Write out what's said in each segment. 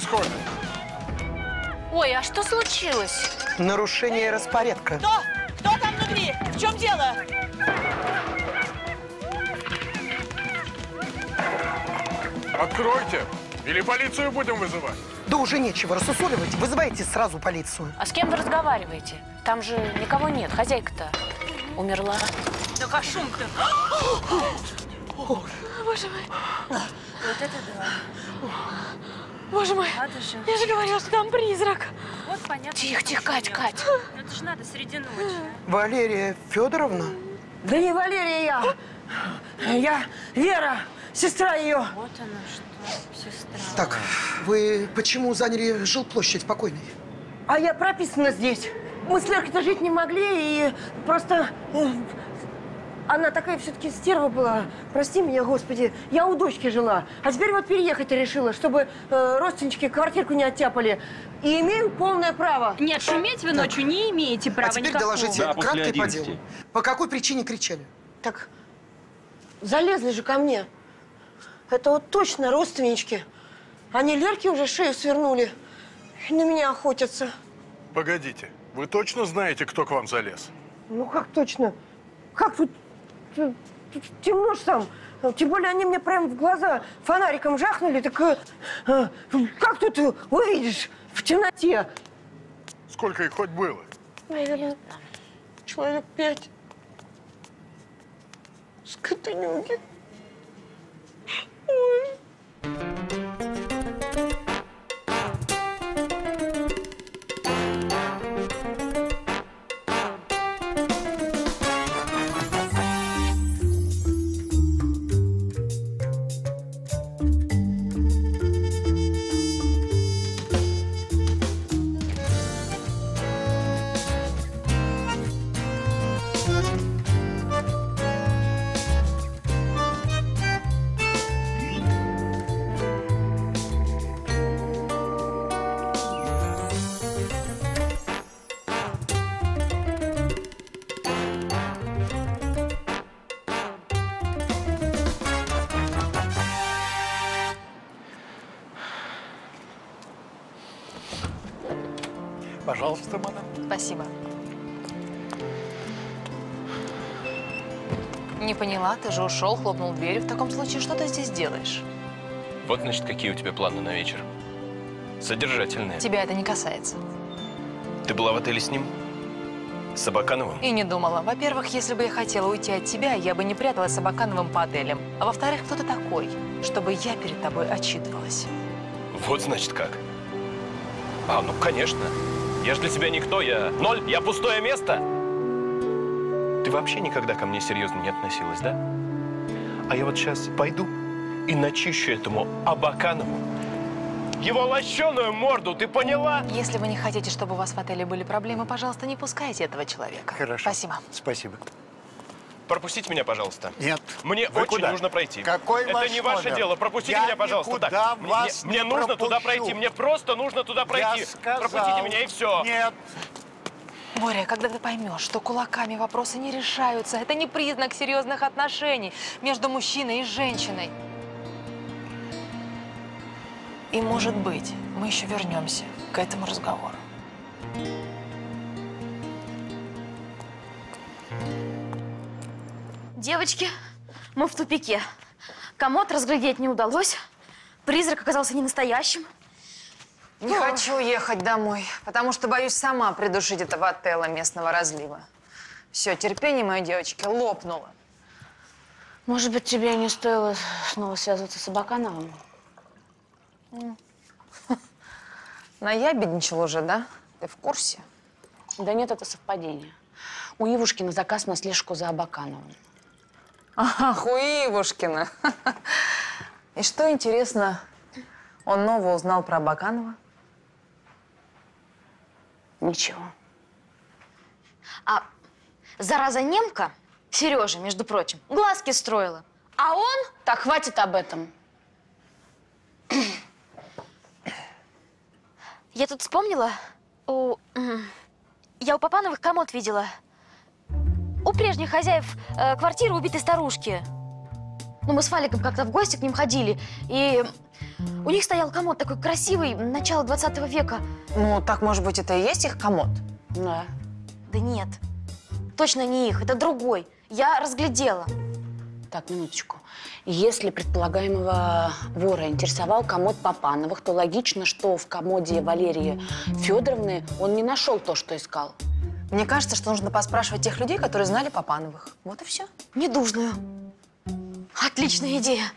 происходит? Ой, а что случилось? Нарушение распорядка. Кто? Кто там внутри? В чем дело? Откройте! Или полицию будем вызывать? Да уже нечего рассусоливать. Вызывайте сразу полицию. А с кем вы разговариваете? Там же никого нет. Хозяйка-то умерла. Так а шум-то? Боже мой. Вот это да. Боже мой. Надо же. Я же говорила, что там призрак. Вот понятно. Тихо, тихо, Кать. Кать. Ну, Это же надо среди ночи. а. Валерия Федоровна? Да не Валерия я. Я Вера, сестра ее. Вот оно что, сестра. Так, вы почему заняли жилплощадь покойной? А я прописана здесь. Мы с Леркой-то жить не могли, и просто... Она такая все-таки стерва была. Прости меня, Господи. Я у дочки жила. А теперь вот переехать решила, чтобы э, родственнички квартирку не оттяпали. И имею полное право. Нет, шуметь вы ночью не имеете права а теперь никакого. доложите Да, после по 11. делу. По какой причине кричали? Так, залезли же ко мне. Это вот точно родственнички. Они Лерке уже шею свернули. И на меня охотятся. Погодите, вы точно знаете, кто к вам залез? Ну как точно? Как тут темно ж там? Тем более они мне прямо в глаза фонариком жахнули. Так э, э, как тут увидишь в темноте? Сколько их хоть было? Наверное, человек пять. Скотынюги. Поняла, ты же ушел, хлопнул дверью. В таком случае, что ты здесь делаешь? Вот, значит, какие у тебя планы на вечер. Содержательные. Тебя это не касается. Ты была в отеле с ним? С Абакановым? И не думала. Во-первых, если бы я хотела уйти от тебя, я бы не пряталась с Абакановым по отелям. А во-вторых, кто ты такой, чтобы я перед тобой отчитывалась? Вот, значит, как. А, ну, конечно. Я же для тебя никто, я ноль, я пустое место. Ты вообще никогда ко мне серьезно не относилась, да? А я вот сейчас пойду и начищу этому Абаканову его лощеную морду, ты поняла? Если вы не хотите, чтобы у вас в отеле были проблемы, пожалуйста, не пускайте этого человека. Хорошо. Спасибо. Спасибо. Пропустите меня, пожалуйста. Нет. Мне Вы очень куда? нужно пройти. Какой Это ваш не ваше номер? дело. Пропустите Я меня, пожалуйста. никуда Так, мне- вас мне, не нужно туда пройти. Мне просто нужно туда пройти. Я сказал. Пропустите меня и все. Нет. Боря, когда ты поймешь, что кулаками вопросы не решаются, это не признак серьезных отношений между мужчиной и женщиной. И, может быть, мы еще вернемся к этому разговору. Девочки, мы в тупике. Комод разглядеть не удалось. Призрак оказался не настоящим. Не хочу ехать домой, потому что боюсь сама придушить этого отеля местного разлива. Все, терпение мое, девочки, лопнуло. Может быть, тебе не стоило снова связываться с Абакановым? Наябедничал уже, да? Ты в курсе? Да нет, это совпадение. У Ивушкина заказ на слежку за Абакановым. Ах, у Ивушкина. И что интересно, он нового узнал про Баканова? Ничего. А зараза немка, Сережа, между прочим, глазки строила. А он... Так, хватит об этом. Я тут вспомнила, у... Я у Папановых комод видела. У прежних хозяев э, квартиры убитой старушки. Ну, мы с Фаликом как-то в гости к ним ходили, и у них стоял комод такой красивый, начала 20 века. Ну, так, может быть, это и есть их комод? Да. Да нет, точно не их, это другой. Я разглядела. Так, минуточку. Если предполагаемого вора интересовал комод Папановых, то логично, что в комоде Валерии Федоровны он не нашел то, что искал. Мне кажется, что нужно поспрашивать тех людей, которые знали Папановых. Вот и все. Недужную. Отличная идея.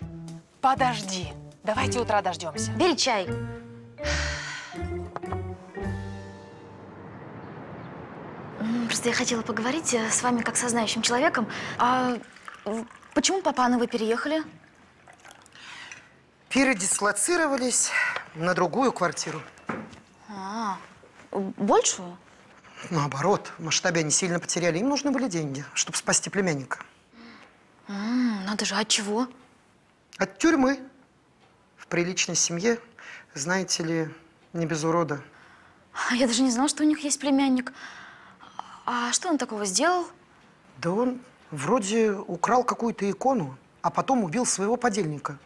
Подожди. Давайте утра дождемся. Бери чай. Просто я хотела поговорить э, с вами как со знающим человеком. А почему Папановы переехали? Передислоцировались на другую квартиру. А, большую? Наоборот, в масштабе они сильно потеряли. Им нужны были деньги, чтобы спасти племянника. М, надо же, от чего? От тюрьмы. В приличной семье, знаете ли, не без урода. А Я даже не знала, что у них есть племянник. А что он такого сделал? Да он вроде украл какую-то икону, а потом убил своего подельника.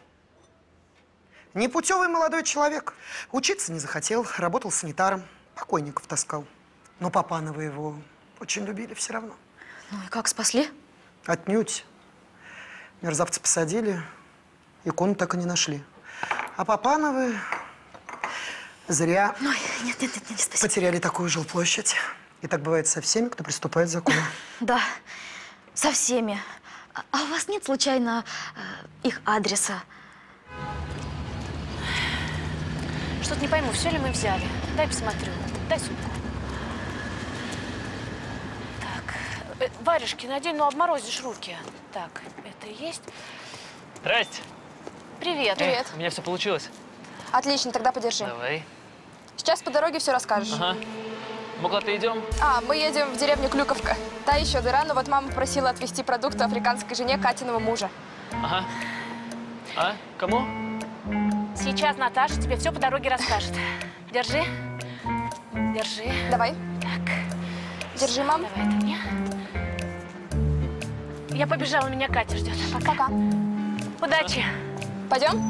Непутевый молодой человек. Учиться не захотел, работал санитаром, покойников таскал. Но Папановы его очень любили все равно. Ну и как, спасли? Отнюдь. Мерзавца посадили, икону так и не нашли. А Папановы зря Ой, нет, нет, нет, нет, спасибо. потеряли такую жилплощадь. И так бывает со всеми, кто приступает к закону. Да, со всеми. А, а у вас нет случайно э, их адреса? Что-то не пойму, все ли мы взяли. Дай посмотрю. Дай сумку. Так. э, Варежки надень, ну обморозишь руки. Так, это есть. Здрасте. Привет. Э, у меня все получилось. Отлично, тогда подержи. Давай. Сейчас по дороге все расскажешь. Ага. Мы куда-то идем? А, мы едем в деревню Клюковка. Та еще дыра, но вот мама просила отвезти продукты африканской жене Катиного мужа. Ага. А? Кому? Сейчас Наташа тебе все по дороге расскажет. Держи. Держи. Давай. Держи, мам. Давай это мне. Я побежала, меня Катя ждет. Пока. Пока. Удачи. Пойдем?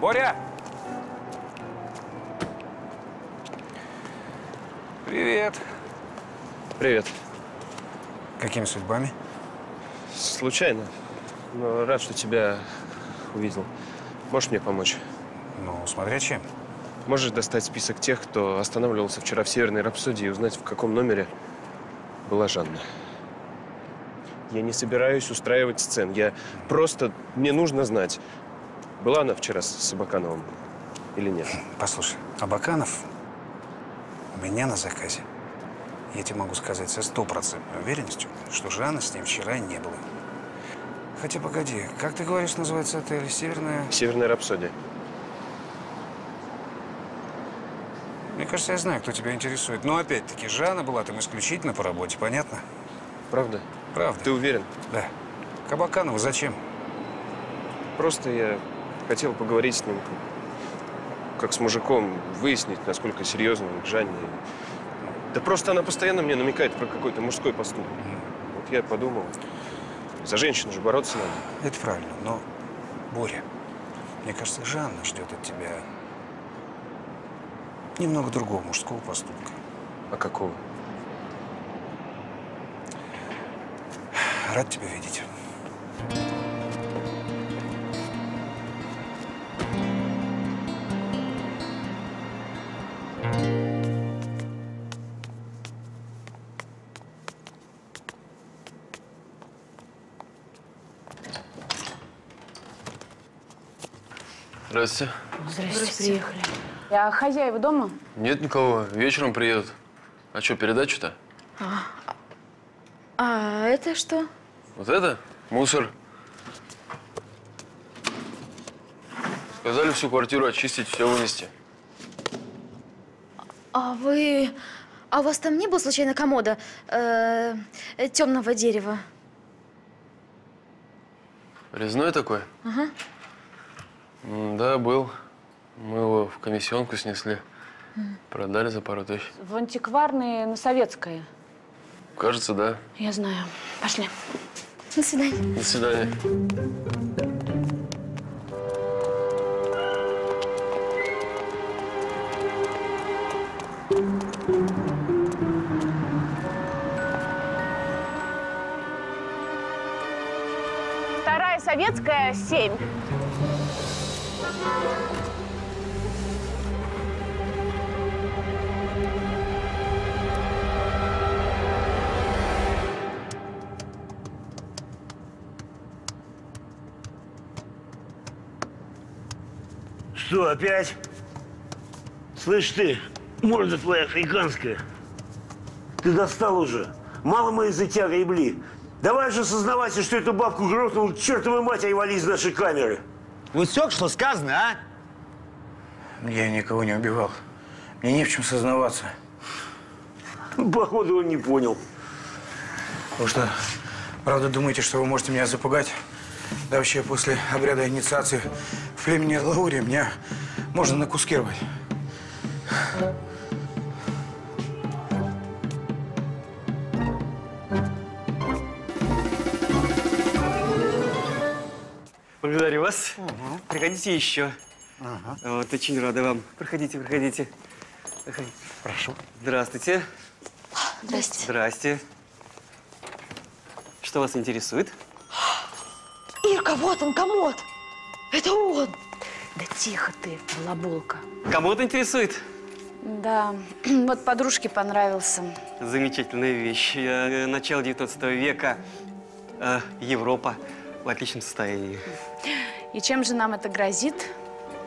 Боря! Привет. Привет. Какими судьбами? Случайно. Но рад, что тебя увидел. Можешь мне помочь? Ну, смотря чем. Можешь достать список тех, кто останавливался вчера в Северной Рапсодии и узнать, в каком номере была Жанна. Я не собираюсь устраивать сцен. Я просто... Мне нужно знать, была она вчера с Собакановым или нет. Послушай, Абаканов у меня на заказе. Я тебе могу сказать со стопроцентной уверенностью, что Жанны с ним вчера не было. Хотя, погоди, как ты говоришь, называется отель? Северная? Северная Рапсодия. Мне кажется, я знаю, кто тебя интересует. Но опять-таки, Жанна была там исключительно по работе, понятно? Правда? Правда. Ты уверен? Да. К Абаканову зачем? Просто я хотел поговорить с ним, как с мужиком, выяснить, насколько серьезно он к Жанне. Да просто она постоянно мне намекает про какой-то мужской поступок. Вот я подумал, за женщину же бороться надо. Это правильно, но, Боря, мне кажется, Жанна ждет от тебя немного другого мужского поступка. А какого? Рад тебя видеть. Здравствуйте. Здрасте, приехали. А хозяева дома? Нет никого. Вечером приедут. А что, передачу-то? А это что? Вот это? Мусор. Сказали всю квартиру очистить, все вынести. А вы... А у вас там не было случайно комода э, темного дерева? Резной такой? Ага. Да, был. Мы его в комиссионку снесли. Продали за пару тысяч. В антикварные на советское. Кажется, да. Я знаю. Пошли. До свидания. До свидания. Вторая советская, семь. Что, опять? Слышь ты, морда твоя африканская. Ты достал уже. Мало мы из-за тебя гребли. Давай же сознавайся, что эту бабку грохнул чертовой матери вали из нашей камеры. Усек, что сказано, а? Я никого не убивал. Мне не в чем сознаваться. Походу, он не понял. Вы что, правда думаете, что вы можете меня запугать? Да вообще, после обряда инициации племени Лаури меня можно на куски рвать. Благодарю вас. Приходите еще. Вот, очень рада вам. Проходите. Проходите. Прошу. Здравствуйте. Здрасте. Здрасте. Что вас интересует? Ирка, вот он, комод. Это он. Да тихо ты, балаболка. Кому-то интересует? Да, вот подружке понравился. Замечательная вещь. Э, Начало 19 века. Э, Европа в отличном состоянии. И чем же нам это грозит?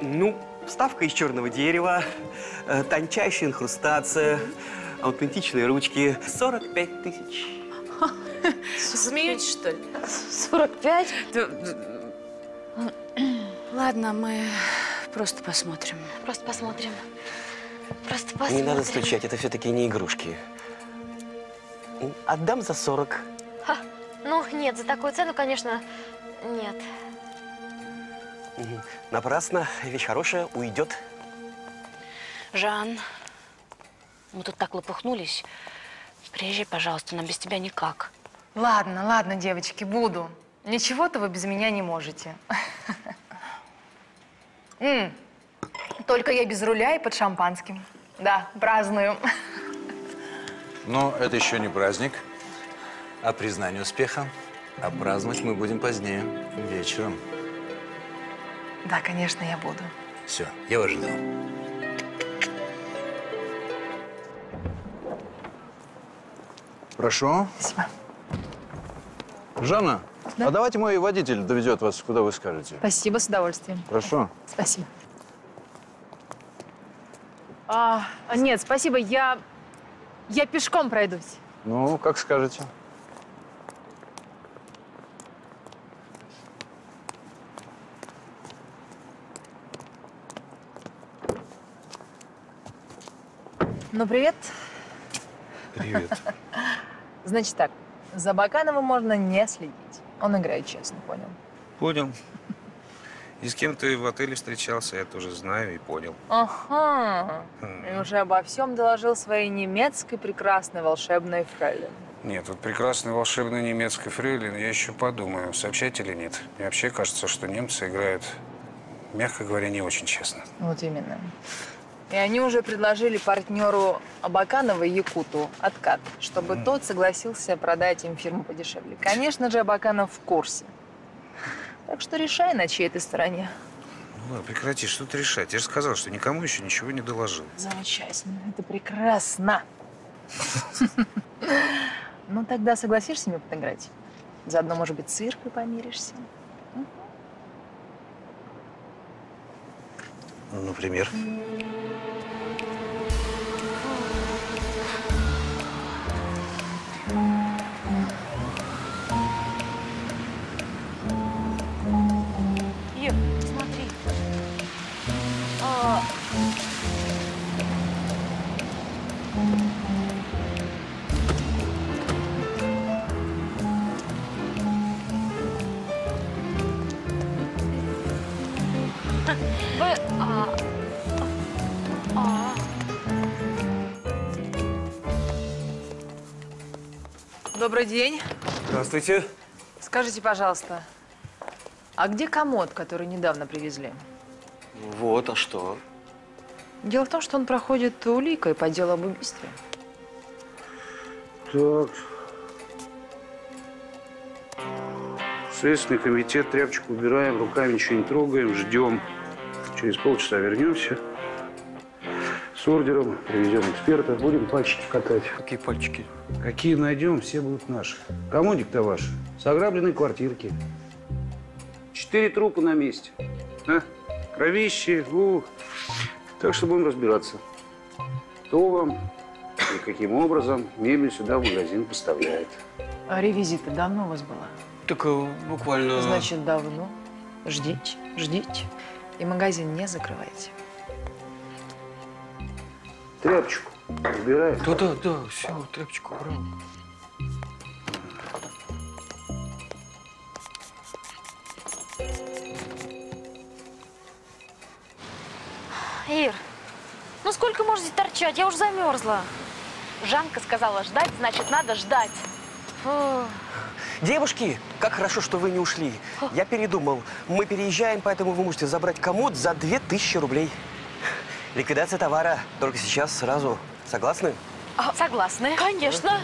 Ну, вставка из черного дерева, э, тончайшая инхрустация, аутентичные ручки. 45 тысяч. Смеетесь, что ли? 45? Ладно, мы просто посмотрим. Просто посмотрим. Просто Не посмотрим. надо стучать, это все-таки не игрушки. Отдам за 40. Ха. Ну, нет, за такую цену, конечно, нет. Напрасно. Вещь хорошая, уйдет. Жан, мы тут так лопухнулись. Приезжай, пожалуйста, нам без тебя никак. Ладно, ладно, девочки, буду. Ничего-то вы без меня не можете. М, Только я без руля и под шампанским. Да, празднуем. Но это еще не праздник, а признание успеха. А праздновать мы будем позднее, вечером. Да, конечно, я буду. Все, я вас жду. Прошу. Спасибо. Жанна, а давайте мой водитель доведет вас, куда вы скажете. Спасибо, с удовольствием. Прошу. Спасибо. А, нет, спасибо, я... Я пешком пройдусь. Ну, как скажете. Ну, привет. Привет. Значит так, за Бакановым можно не следить. Он играет честно, понял? Понял. И с кем ты в отеле встречался, я тоже знаю и понял. Ага. И уже обо всем доложил своей немецкой прекрасной волшебной фрейлин. Нет, вот прекрасный волшебный немецкий фрейлин, я еще подумаю, сообщать или нет. Мне вообще кажется, что немцы играют, мягко говоря, не очень честно. Вот именно. И они уже предложили партнеру Абаканова Якуту откат, чтобы тот согласился продать им фирму подешевле. Конечно же, Абаканов в курсе. Так что решай, на чьей ты стороне. Ну ладно, прекрати, что ты решать? Я же сказал, что никому еще ничего не доложил. Замечательно, это прекрасно. Ну, тогда согласишься мне подыграть? Заодно, может быть, с Иркой помиришься? Например. День. Здравствуйте. Скажите, пожалуйста, а где комод, который недавно привезли? Вот, а что? Дело в том, что он проходит уликой по делу об убийстве. Так. Следственный комитет, тряпочку убираем, руками ничего не трогаем, ждем. Через полчаса вернемся. С ордером, привезем эксперта, будем пальчики катать. Какие пальчики? Какие найдем, все будут наши. Комодик-то ваш, с ограбленной квартирки. Четыре трупа на месте. А? Кровище, ух. Так что будем разбираться. Кто вам и каким образом мебель сюда в магазин поставляет. А ревизита давно у вас была? Так э, буквально... Значит, давно. Ждите, ждите. И магазин не закрывайте. Тряпочку убираем. Да-да, да, все, тряпочку убрал. Ир, ну сколько здесь торчать? Я уже замерзла. Жанка сказала, ждать, значит, надо ждать. Фу. Девушки, как хорошо, что вы не ушли. Я передумал. Мы переезжаем, поэтому вы можете забрать комод за 2000 рублей. Ликвидация товара. Только сейчас, сразу. Согласны? А, Согласны? Конечно.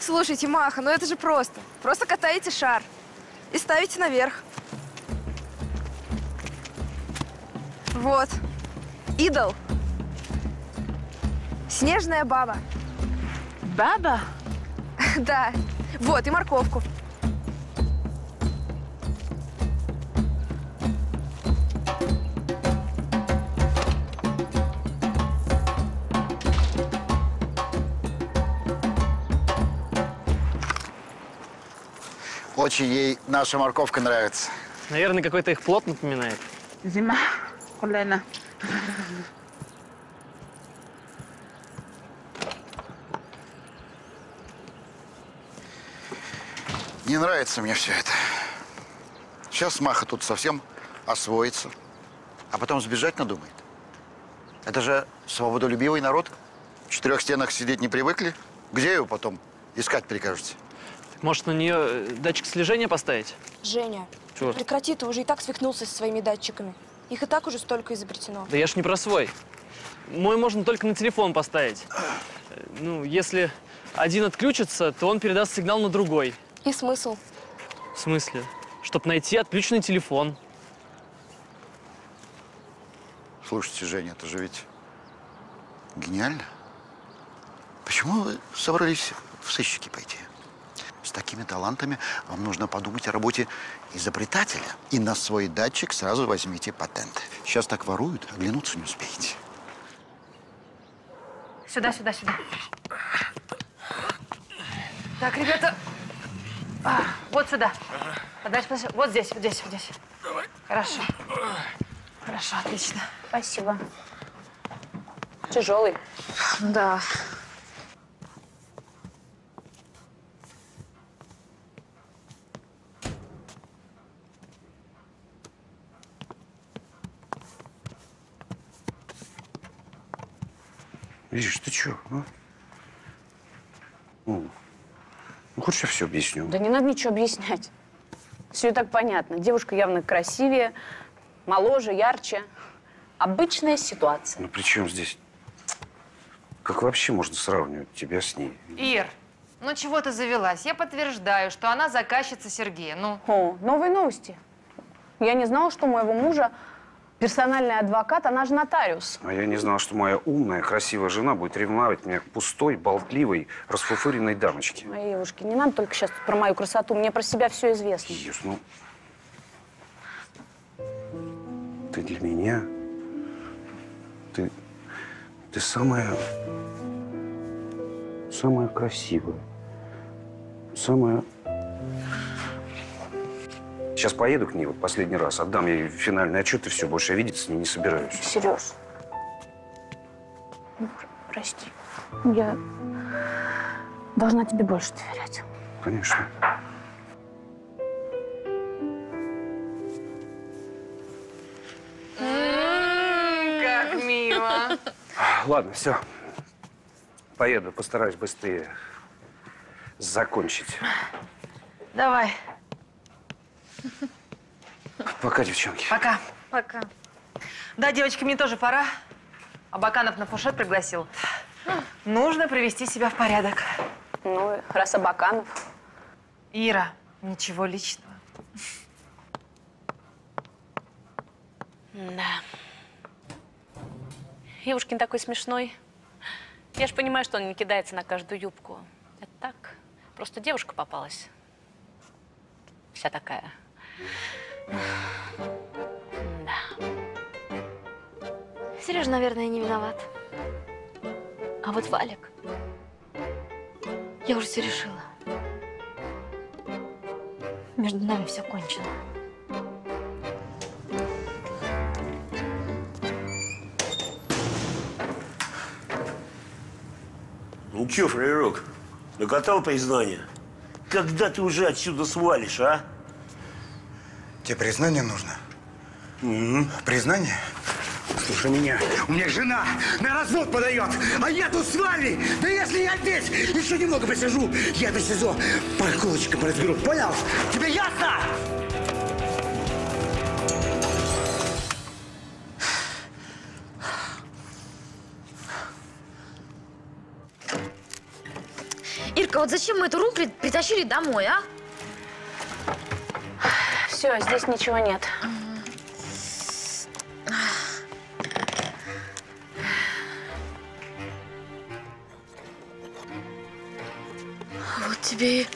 Слушайте, Маха, ну это же просто. Просто катаете шар и ставите наверх. Вот. Идол. Снежная баба. Баба? Да. Вот, и морковку. Очень ей наша морковка нравится. Наверное, какой-то их плод напоминает. Зима, колено. Не нравится мне все это. Сейчас Маха тут совсем освоится, а потом сбежать надумает. Это же свободолюбивый народ. В четырех стенах сидеть не привыкли. Где его потом искать прикажете? Может, на нее э, датчик слежения поставить? Женя, Чего? прекрати, ты уже и так свихнулся со своими датчиками. Их и так уже столько изобретено. Да я ж не про свой. Мой можно только на телефон поставить. Э, Ну, если один отключится, то он передаст сигнал на другой. И смысл? В смысле? Чтоб найти отключенный телефон. Слушайте, Женя, это же ведь гениально. Почему вы собрались в сыщики пойти? С такими талантами вам нужно подумать о работе изобретателя. И на свой датчик сразу возьмите патент. Сейчас так воруют, оглянуться не успеете. Сюда, сюда, сюда. Так, ребята, А, вот сюда. Подальше, подальше. Вот здесь, вот здесь, вот здесь. Хорошо. Хорошо, отлично. Спасибо. Тяжелый. Да. Видишь, ты чё, а? Ну, ну, хочешь, я все объясню? Да не надо ничего объяснять. Все и так понятно. Девушка явно красивее, моложе, ярче. Обычная ситуация. Ну, при чем здесь? Как вообще можно сравнивать тебя с ней? Ир, ну чего ты завелась? Я подтверждаю, что она заказчица Сергея. Ну, О, новые новости. Я не знала, что у моего мужа персональный адвокат, она же нотариус. А я не знал, что моя умная, красивая жена будет ревновать меня к пустой, болтливой, расфуфыренной дамочке. Моей девушке, не надо только сейчас про мою красоту. Мне про себя все известно. Ешь, ну... Ты для меня... Ты... Ты самая... Самая красивая. Самая... Сейчас поеду к ней вот последний раз, отдам ей финальный отчет, и все, больше я видеться с ней не собираюсь. Сереж. Ну, прости. Я должна тебе больше доверять. Конечно. Как мило. Ладно, все. Поеду, постараюсь быстрее закончить. Давай. Пока, девчонки. Пока. Пока. Да, девочки, мне тоже пора. Абаканов на фуршет пригласил. Нужно привести себя в порядок. Ну, раз Абаканов. Ира, ничего личного. Да. Евушкин такой смешной. Я же понимаю, что он не кидается на каждую юбку. Это так. Просто девушка попалась. Вся такая. Да. Сережа, наверное, не виноват. А вот Валик... Я уже все решила. Между нами все кончено. Ну чё, фраерок, накатал признание? Когда ты уже отсюда свалишь, а? Тебе признание нужно? Признание? Слушай меня, у меня жена на развод подает, а я тут с вами. Да если я здесь еще немного посижу, я до СИЗО проколочком разберу. Понял? Тебе ясно? Ирка, вот зачем мы эту рухлядь притащили домой, а? Все, здесь ничего нет. Вот тебе и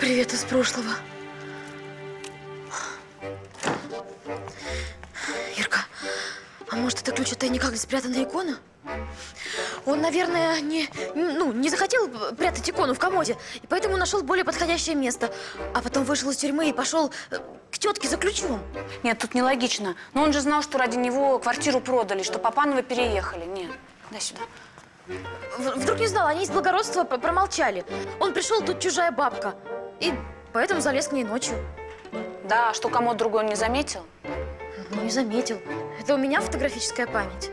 привет из прошлого. Ирка, а может, это ключ от тайника, где спрятана икона? Он, наверное, не, ну, не захотел прятать икону в комоде, и поэтому нашел более подходящее место. А потом вышел из тюрьмы и пошел э, к тетке за ключом. Нет, тут нелогично. Но он же знал, что ради него квартиру продали, что Папановы переехали. Нет, дай сюда. В- Вдруг не знал, они из благородства промолчали. Он пришел, тут чужая бабка. И поэтому залез к ней ночью. Да, а что комод другой он не заметил? Ну, не заметил. Это у меня фотографическая память.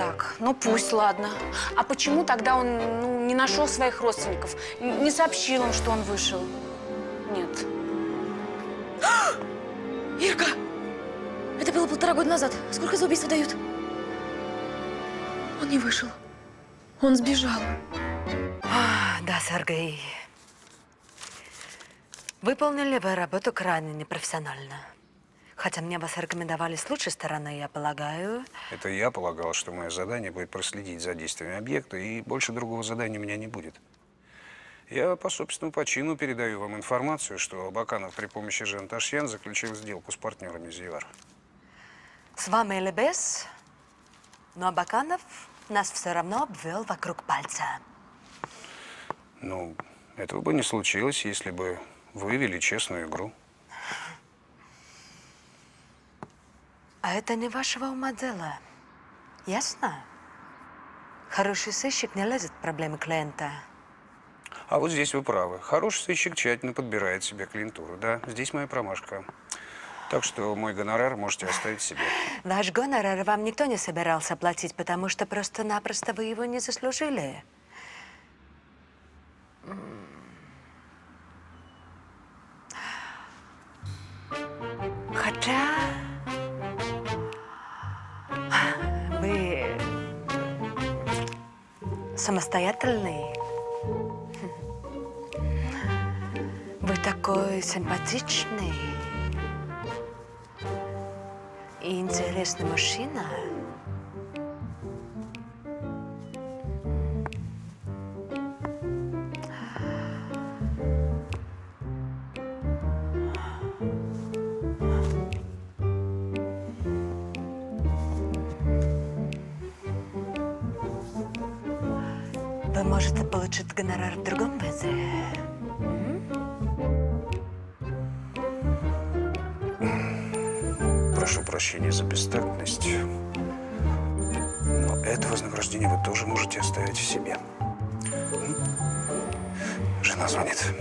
Так, ну пусть, ладно. А почему тогда он ну, не нашел своих родственников? Н- Не сообщил им, что он вышел? Нет. Ирка! Это было полтора года назад. Сколько за убийство дают? Он не вышел. Он сбежал. А, да, Сергей. Выполнили вы работу крайне непрофессионально. Хотя мне вас рекомендовали с лучшей стороны, я полагаю. Это я полагал, что мое задание будет проследить за действиями объекта, и больше другого задания у меня не будет. Я по собственному почину передаю вам информацию, что Баканов при помощи Жен Ташьян заключил сделку с партнерами Зивар. С вами или без, но Абаканов нас все равно обвел вокруг пальца. Ну, этого бы не случилось, если бы вы вели честную игру. А это не вашего ума дело. Ясно? Хороший сыщик не лезет в проблемы клиента. А вот здесь вы правы. Хороший сыщик тщательно подбирает себе клиентуру. Да, здесь моя промашка. Так что мой гонорар можете оставить себе. Ваш гонорар вам никто не собирался платить, потому что просто-напросто вы его не заслужили. Хотя... самостоятельный. Вы такой симпатичный и интересный мужчина. Оставить в себе. Жена звонит.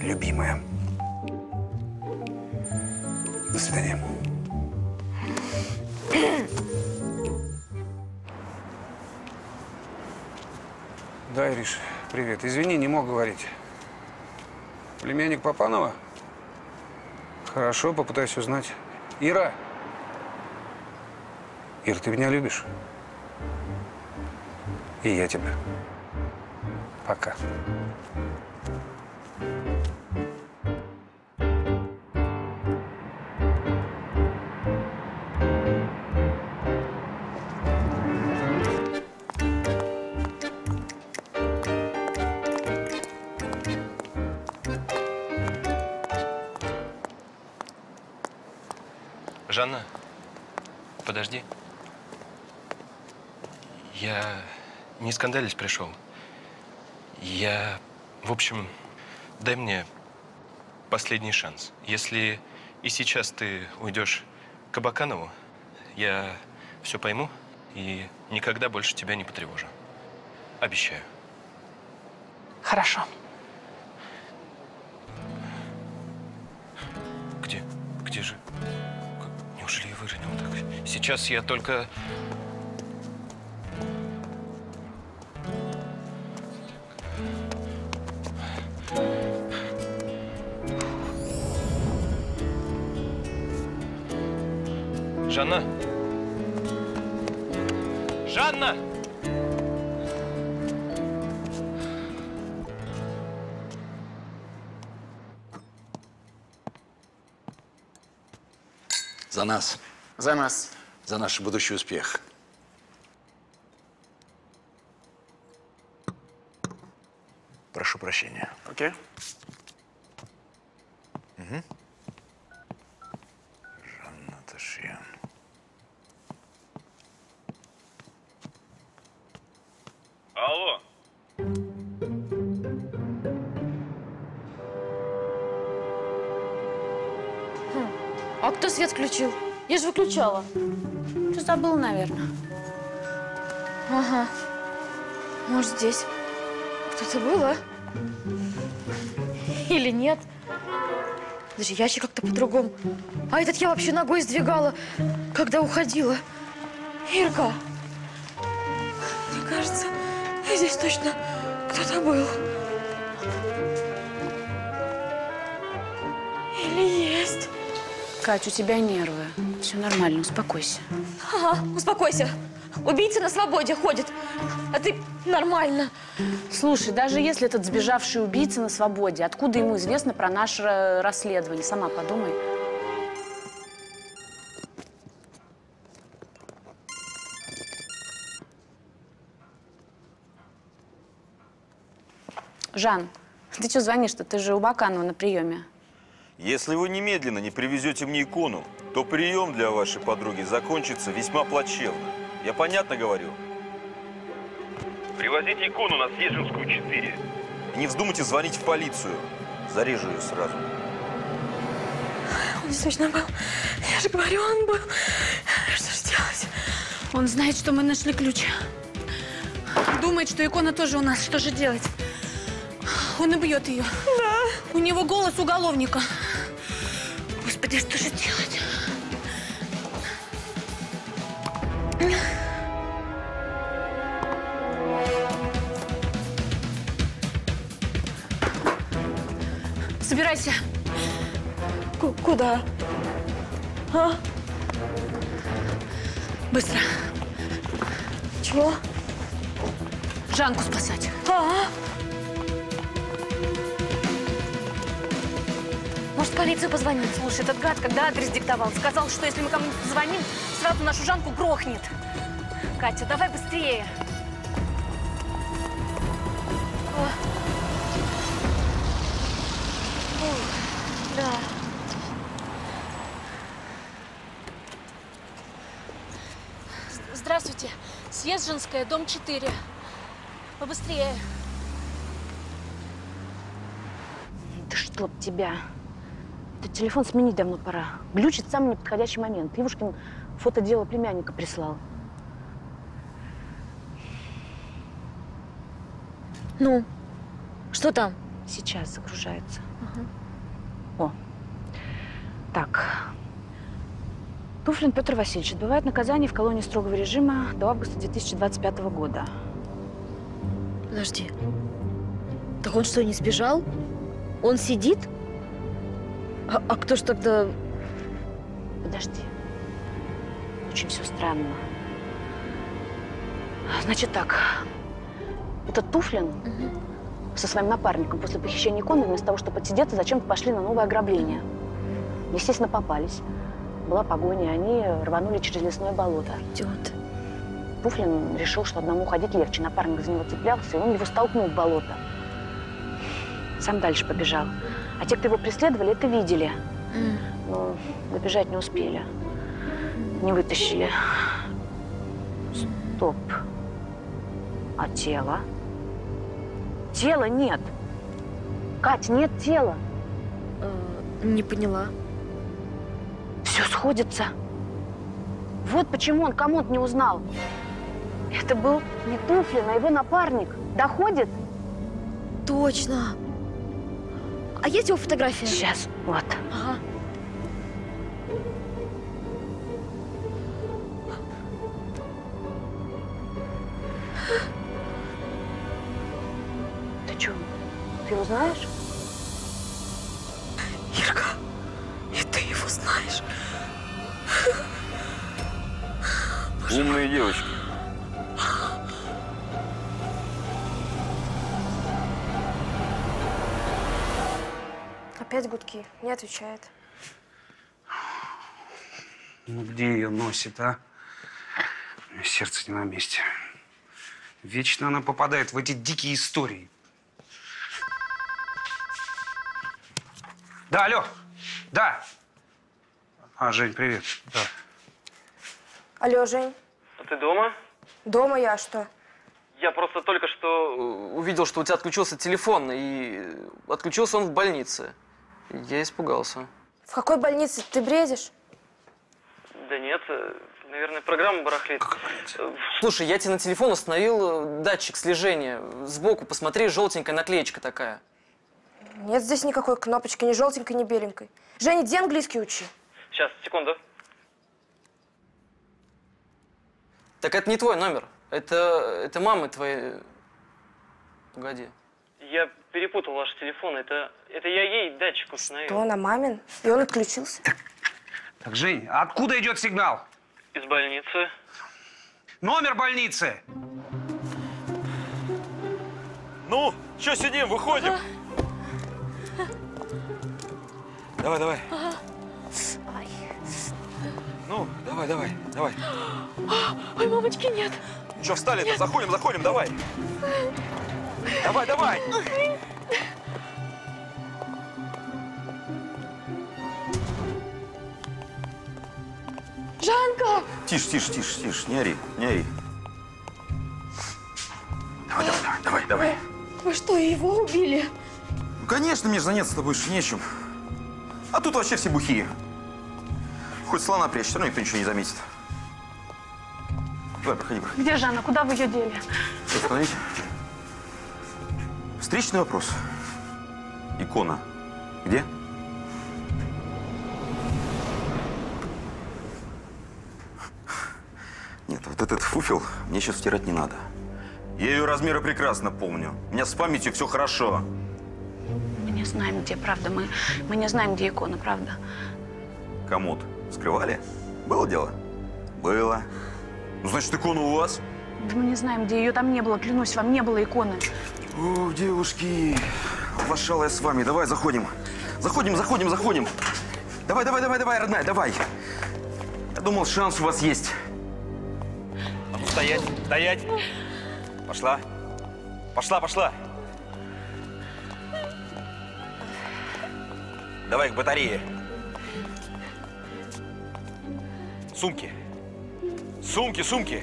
Любимая. До свидания. Да, Ириш, привет. Извини, не мог говорить. Племянник Папанова? Хорошо, попытаюсь узнать. Ира! Ир, ты меня любишь? И я тебя. Пока. Жанна, подожди. Я не скандалить пришел. Я, в общем, дай мне последний шанс. Если и сейчас ты уйдешь к Абаканову, я все пойму и никогда больше тебя не потревожу. Обещаю. Хорошо. Где? Где же? Неужели я выронил так? Сейчас я только... нас. За нас. За наш будущий успех. Прошу прощения. Окей. Угу. Свет включил? Я же выключала. Ты забыл, наверное. Ага. Может, здесь кто-то был, а? Или нет? Даже ящик как-то по-другому. А этот я вообще ногой сдвигала, когда уходила. Ирка, мне кажется, здесь точно кто-то был. Кать, у тебя нервы. Все нормально, успокойся. Ага, успокойся. Убийца на свободе ходит, а ты нормально. Слушай, даже если этот сбежавший убийца на свободе, откуда ему известно про наше расследование? Сама подумай. Жан, ты что звонишь-то? Ты же у Баканова на приеме. Если вы немедленно не привезете мне икону, то прием для вашей подруги закончится весьма плачевно. Я понятно говорю? Привозите икону на Съезженскую 4. И не вздумайте звонить в полицию. Зарежу ее сразу. Он точно был. Я же говорю, он был. Что же делать? Он знает, что мы нашли ключ. Думает, что икона тоже у нас. Что же делать? Он убьет ее. Да. У него голос уголовника. Господи, что же делать? Собирайся. куда? А? Быстро. Чего? Жанку спасать. А? Может, в полицию позвонить? Слушай, этот гад, когда адрес диктовал, сказал, что если мы кому-то звоним, сразу нашу Жанку грохнет. Катя, давай быстрее. Да. Здравствуйте. Съезженская, дом 4. Побыстрее. Да чтоб тебя. Ты телефон сменить давно пора. Глючит самый неподходящий момент. Ивушкин фото дела племянника прислал. Ну, что там? Сейчас загружается. Угу. О. Так. Туфлин Петр Васильевич отбывает наказание в колонии строгого режима до августа 2025 года. Подожди. Так он что, не сбежал? Он сидит? А, а кто ж тогда... Подожди. Очень все странно. Значит так. Этот Туфлин со своим напарником после похищения иконы вместо того, чтобы отсидеться, зачем-то пошли на новое ограбление. Естественно, попались. Была погоня, они рванули через лесное болото. Идиот. Туфлин решил, что одному ходить легче. Напарник за него цеплялся, и он его столкнул в болото. Сам дальше побежал. А те, кто его преследовали, это видели. Но добежать не успели. Не вытащили. Стоп. А тело? Тела нет. Кать, нет тела. Не поняла. Все сходится. Вот почему он комод не узнал. Это был не Туфлин, а его напарник. Доходит? Точно. А есть его фотография? Сейчас, вот. Ага. Ты что, ты его знаешь? Отвечает. Ну где ее носит, а? У меня сердце не на месте. Вечно она попадает в эти дикие истории. Да, алло. Да. А, Жень, привет. Да. Алло, Жень. А ты дома? Дома я, а что? Я просто только что э, увидел, что у тебя отключился телефон, и отключился он в больнице. Я испугался. В какой больнице? Ты бредишь? Да нет, э, наверное, программа барахлит. Слушай, я тебе на телефон установил э, датчик слежения. Сбоку посмотри, желтенькая наклеечка такая. Нет здесь никакой кнопочки, ни желтенькой, ни беленькой. Женя, иди английский учи. Сейчас, секунду. Так это не твой номер. Это, это мамы твоей. Погоди. Я перепутал ваши телефоны. Это, это я ей датчик установил. То на мамин. И он отключился. Так, Жень, а откуда идет сигнал? Из больницы. Номер больницы. Ну, что сидим, выходим. Давай, давай. Ну, давай, давай, давай. Ой, мамочки, нет. Что, встали-то? Заходим, заходим, давай. Давай, давай. Жанка! Тише, тише, тише, тише, не ори, не ори. Давай, давай, давай, давай, давай. Вы что, его убили? Ну, конечно, мне же заняться-то больше нечем. А тут вообще все бухие. Хоть слона прячь, все равно никто ничего не заметит. Давай, проходи, проходи. Где Жанна? Куда вы ее дели? Остановись. Встречный вопрос. Икона. Где? Нет, вот этот фуфел мне сейчас стирать не надо. Я ее размеры прекрасно помню. У меня с памятью все хорошо. Мы не знаем, где, правда. Мы, мы не знаем, где икона, правда. Комод скрывали? Было дело? Было. Ну, значит, икона у вас? Да мы не знаем, где ее там не было. Клянусь, вам не было иконы. О, девушки, лошала я с вами. Давай, заходим. Заходим, заходим, заходим. Давай, давай, давай, давай, родная, давай. Я думал, шанс у вас есть. А ну, стоять, стоять. Пошла. Пошла, пошла. Давай к батарее. Сумки. Сумки, сумки.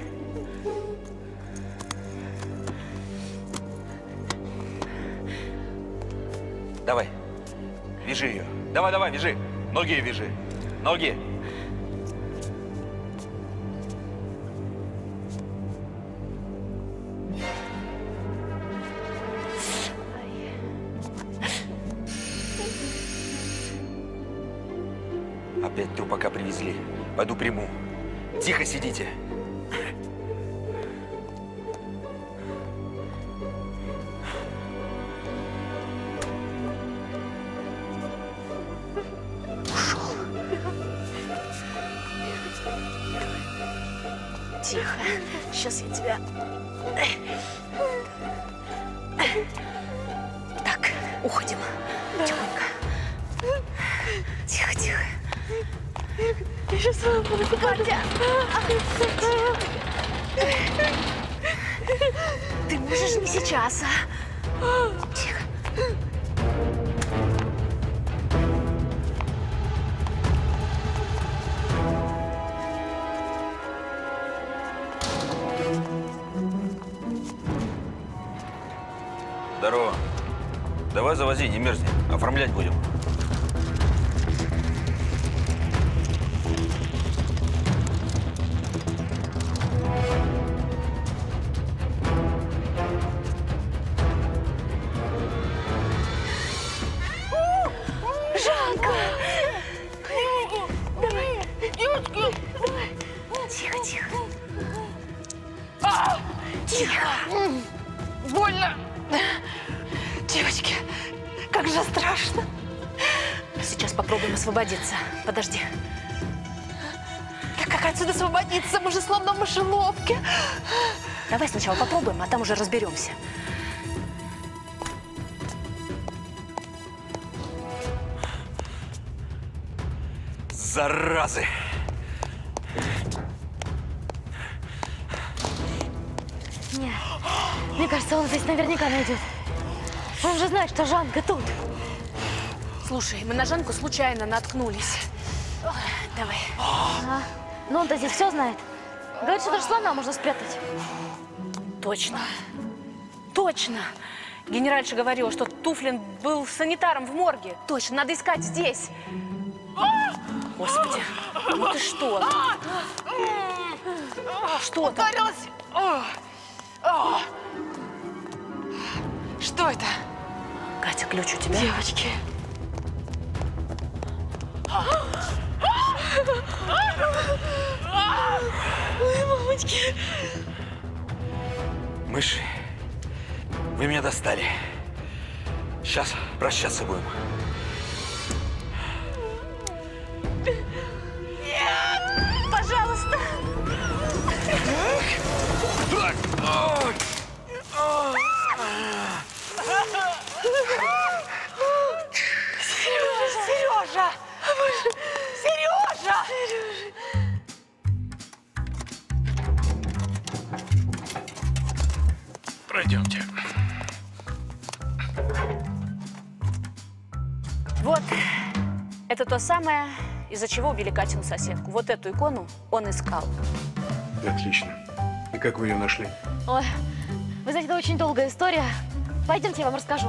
Давай. Вяжи ее. Давай, давай, вяжи. Ноги вяжи. Ноги. Я сейчас Катя! Ты можешь не сейчас, а? Тихо. Здорово. Давай завози, не мерзни. Оформлять будем. Уже разберемся. Заразы! Не, мне кажется, он здесь наверняка найдет. Он же знает, что Жанка тут. Слушай, мы на Жанку случайно наткнулись. Давай. А, ну он-то здесь все знает. Говорит, что даже слона можно спрятать. Точно. Точно. Генеральша говорила, что Туфлин был санитаром в морге. Точно, надо искать здесь. Господи, ну ты что? Что? Ударилась. Что это? Катя, ключ у тебя? Девочки. Ой, мамочки. Мыши, вы меня достали. Сейчас прощаться будем. Нет! Пожалуйста. Сережа! Сережа! Сережа! Пройдемте. Вот, это то самое, из-за чего убили Катину соседку. Вот эту икону он искал. Отлично. И как вы ее нашли? Ой, вы знаете, это очень долгая история. Пойдемте, я вам расскажу.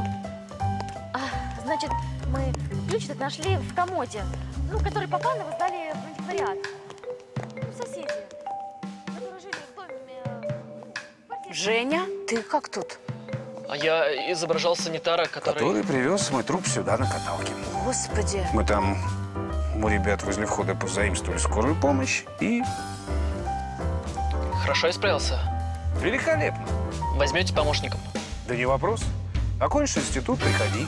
А, значит, мы ключ этот нашли в комоде, ну, который Пакановы сдали в антиквариат. Ну, соседи, которые жили в доме. Женя, ты как тут? А я изображал санитара, который... Который привез мой труп сюда на каталке. Господи. Мы там у ребят возле входа позаимствовали скорую помощь и... Хорошо я справился. Великолепно. Возьмете помощником? Да не вопрос. Окончишь институт, приходи.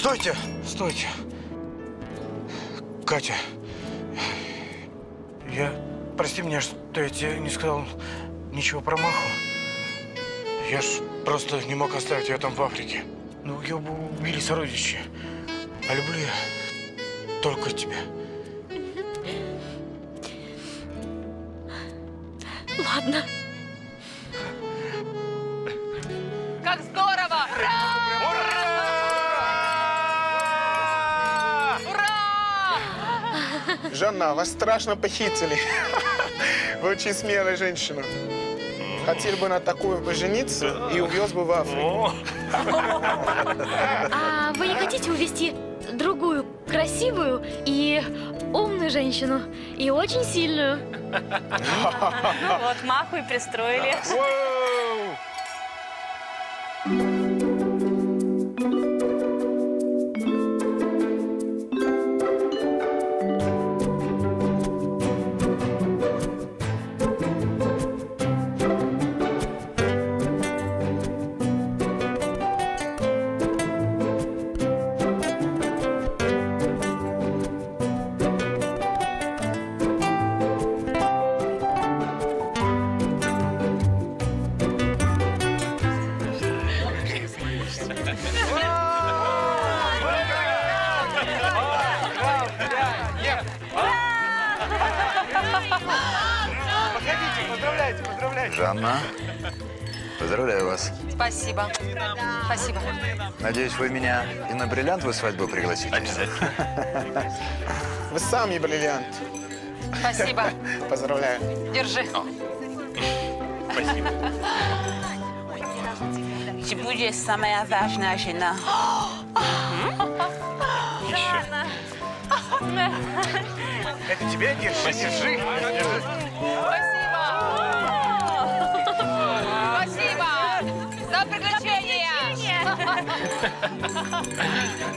Стойте, стойте. Катя, я... Прости меня, что я тебе не сказал. Ничего промаху. Я ж просто не мог оставить ее там в Африке. Ну, ее бы убили сородичи. А люблю я только тебя. Ладно. Жанна, вас страшно похитили. Вы очень смелая женщина. Хотел бы на такую пожениться и увез бы в Африку. А вы не хотите увести другую красивую и умную женщину? И очень сильную? Ну вот, маху и пристроили. Спасибо. Надеюсь, вы меня и на бриллиантовую свадьбу пригласите? Обязательно. Вы сами бриллиант. Спасибо. Поздравляю. Держи. Спасибо. Ты будешь самая важная жена. Это тебе держи, держи. Спасибо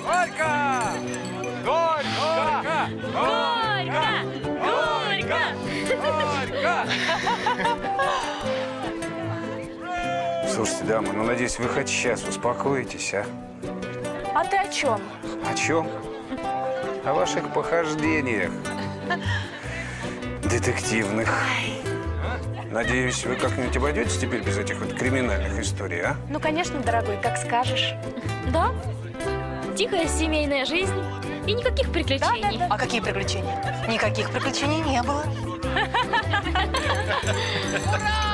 Горько! Горько! Горько! Горько! Слушайте, дамы, ну, надеюсь, вы хоть сейчас успокоитесь, а? А ты о чем? О чем? О ваших похождениях. Детективных. Надеюсь, вы как-нибудь обойдетесь теперь без этих вот криминальных историй, а? Ну, конечно, дорогой, как скажешь. Да? Тихая семейная жизнь и никаких приключений. А какие приключения? Никаких приключений не было. Ура!